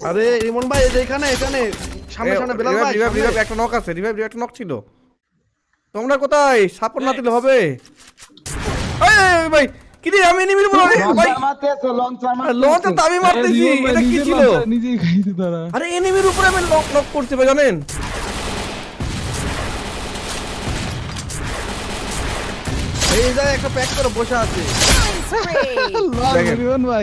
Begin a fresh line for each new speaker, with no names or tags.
আরে রিমন ভাই এই যে এখানে এখানে সামনে সামনে বেলাল ভাই
রিভাইভ রিভাইভ একটা নক আছে রিভাইভ একটা নক ছিল। তোমরা কোথায়? সাপোর্ট না দিলে হবে। এই, ভাই কি রে আমি নিমিল বলো রে ভাই।
লঞ্চার মারতেছে লঞ্চার
লঞ্চ তো আমি মারতেছি এটা কি ছিল?
নিজেই খাইছে তারা।
আরে এনিমির উপরে আমি নক নক করছি ভাই জানেন?
এই জায়গায় একটা প্যাক করে বসে আছে।
লঞ্চ
দেখেন।
ভাই।